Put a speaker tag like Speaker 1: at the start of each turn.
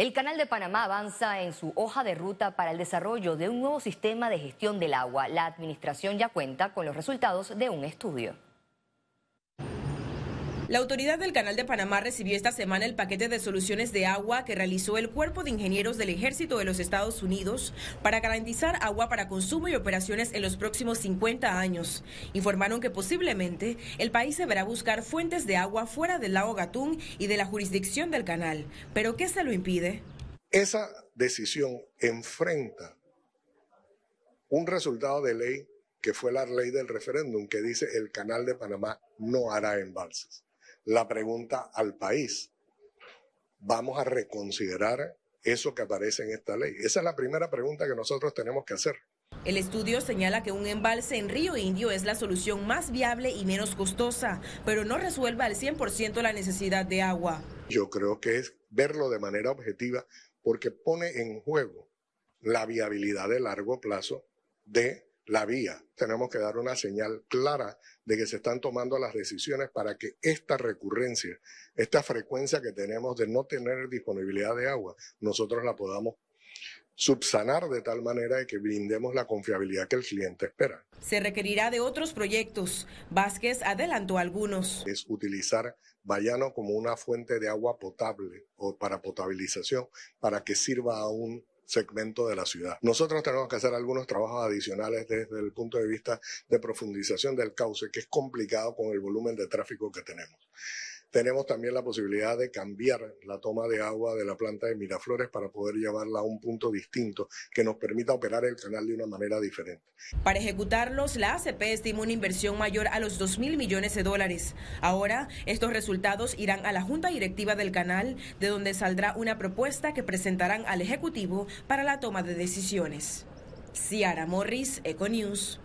Speaker 1: El Canal de Panamá avanza en su hoja de ruta para el desarrollo de un nuevo sistema de gestión del agua. La administración ya cuenta con los resultados de un estudio.
Speaker 2: La autoridad del Canal de Panamá recibió esta semana el paquete de soluciones de agua que realizó el Cuerpo de Ingenieros del Ejército de los Estados Unidos para garantizar agua para consumo y operaciones en los próximos 50 años. Informaron que posiblemente el país deberá buscar fuentes de agua fuera del lago Gatún y de la jurisdicción del canal. ¿Pero qué se lo impide?
Speaker 3: Esa decisión enfrenta un resultado de ley que fue la ley del referéndum que dice el Canal de Panamá no hará embalses la pregunta al país. ¿Vamos a reconsiderar eso que aparece en esta ley? Esa es la primera pregunta que nosotros tenemos que hacer.
Speaker 2: El estudio señala que un embalse en Río Indio es la solución más viable y menos costosa, pero no resuelve al 100% la necesidad de agua.
Speaker 3: Yo creo que es verlo de manera objetiva porque pone en juego la viabilidad de largo plazo de la vía. Tenemos que dar una señal clara de que se están tomando las decisiones para que esta recurrencia, esta frecuencia que tenemos de no tener disponibilidad de agua, nosotros la podamos subsanar de tal manera que brindemos la confiabilidad que el cliente espera.
Speaker 2: Se requerirá de otros proyectos. Vázquez adelantó algunos.
Speaker 3: Es utilizar Bayano como una fuente de agua potable o para potabilización para que sirva a un segmento de la ciudad. Nosotros tenemos que hacer algunos trabajos adicionales desde el punto de vista de profundización del cauce, que es complicado con el volumen de tráfico que tenemos. Tenemos también la posibilidad de cambiar la toma de agua de la planta de Miraflores para poder llevarla a un punto distinto que nos permita operar el canal de una manera diferente.
Speaker 2: Para ejecutarlos, la ACP estima una inversión mayor a los 2 mil millones de dólares. Ahora, estos resultados irán a la Junta Directiva del canal, de donde saldrá una propuesta que presentarán al Ejecutivo para la toma de decisiones. Ciara Morris, Econews.